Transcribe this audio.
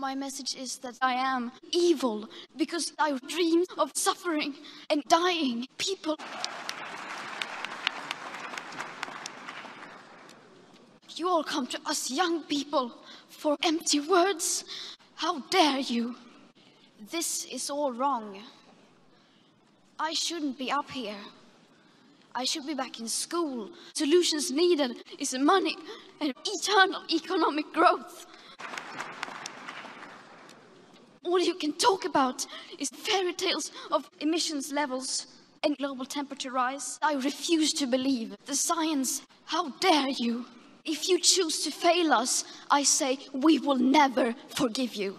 My message is that I am evil because I dream of suffering and dying people. You all come to us young people for empty words. How dare you? This is all wrong. I shouldn't be up here. I should be back in school. Solutions needed is money and eternal economic growth. All you can talk about is fairy tales of emissions levels and global temperature rise. I refuse to believe the science. How dare you? If you choose to fail us, I say we will never forgive you.